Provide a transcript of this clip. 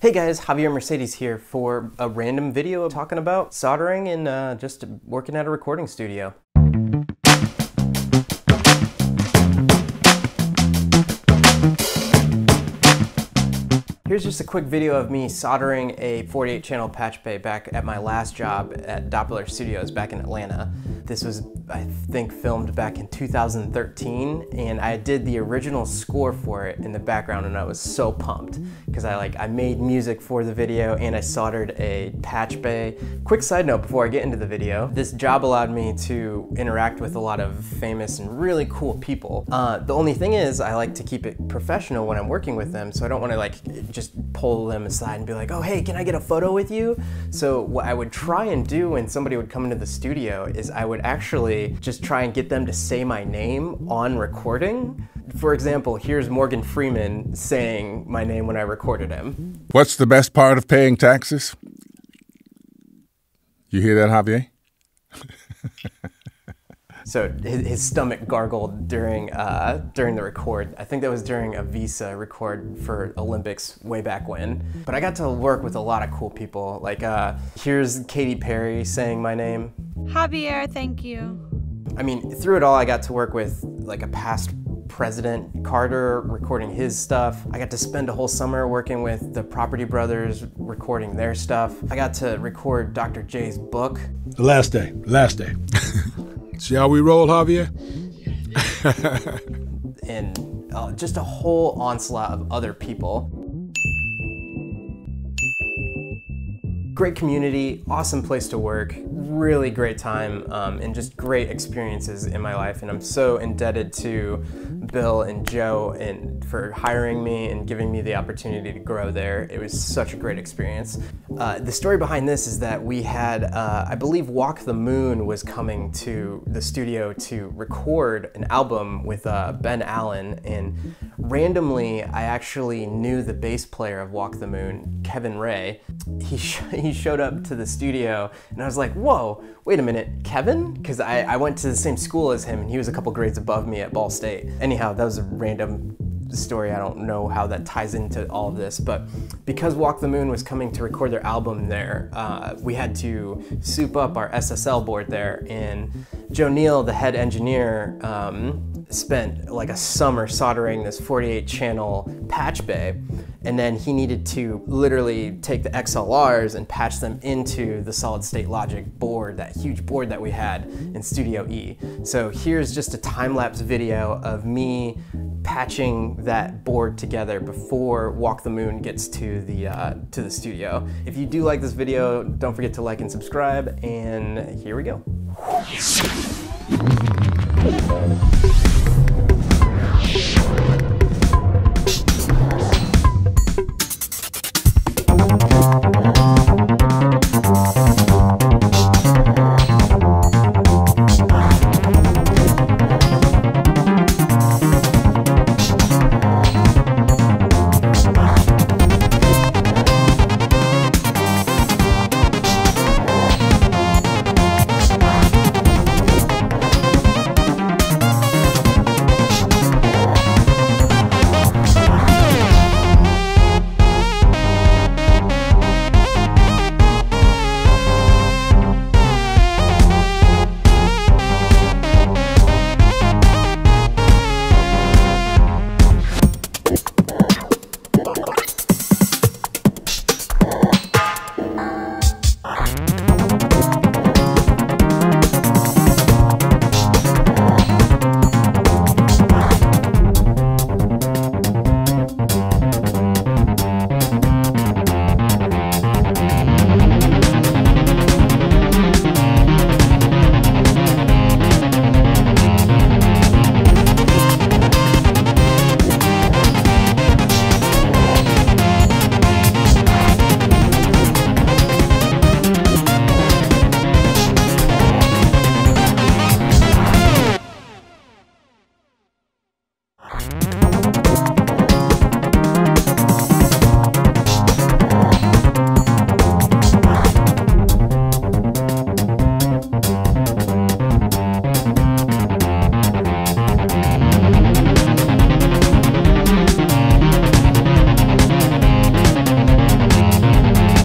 Hey guys, Javier Mercedes here for a random video talking about soldering and uh, just working at a recording studio. Here's just a quick video of me soldering a 48 channel patch bay back at my last job at Doppler Studios back in Atlanta. This was, I think, filmed back in 2013 and I did the original score for it in the background and I was so pumped because I like I made music for the video and I soldered a patch bay. Quick side note before I get into the video, this job allowed me to interact with a lot of famous and really cool people. Uh, the only thing is I like to keep it professional when I'm working with them so I don't want to like just just pull them aside and be like, oh, hey, can I get a photo with you? So what I would try and do when somebody would come into the studio is I would actually just try and get them to say my name on recording. For example, here's Morgan Freeman saying my name when I recorded him. What's the best part of paying taxes? You hear that, Javier? So his, his stomach gargled during uh, during the record. I think that was during a Visa record for Olympics way back when. But I got to work with a lot of cool people. Like uh, here's Katy Perry saying my name. Javier, thank you. I mean, through it all, I got to work with like a past President Carter recording his stuff. I got to spend a whole summer working with the Property Brothers recording their stuff. I got to record Dr. J's book. The last day, last day. See how we roll, Javier? and uh, just a whole onslaught of other people. Great community, awesome place to work, really great time, um, and just great experiences in my life. And I'm so indebted to Bill and Joe and for hiring me and giving me the opportunity to grow there. It was such a great experience. Uh, the story behind this is that we had, uh, I believe Walk the Moon was coming to the studio to record an album with uh, Ben Allen and randomly I actually knew the bass player of Walk the Moon, Kevin Ray. He, sh he showed up to the studio and I was like, whoa, wait a minute, Kevin? Because I, I went to the same school as him and he was a couple grades above me at Ball State. Anyhow, that was a random story. I don't know how that ties into all of this, but because Walk the Moon was coming to record their album there, uh, we had to soup up our SSL board there. And Joe Neal, the head engineer, um, spent like a summer soldering this 48 channel patch bay and then he needed to literally take the XLRs and patch them into the solid state logic board, that huge board that we had in Studio E. So here's just a time-lapse video of me patching that board together before Walk the Moon gets to the, uh, to the studio. If you do like this video, don't forget to like and subscribe, and here we go.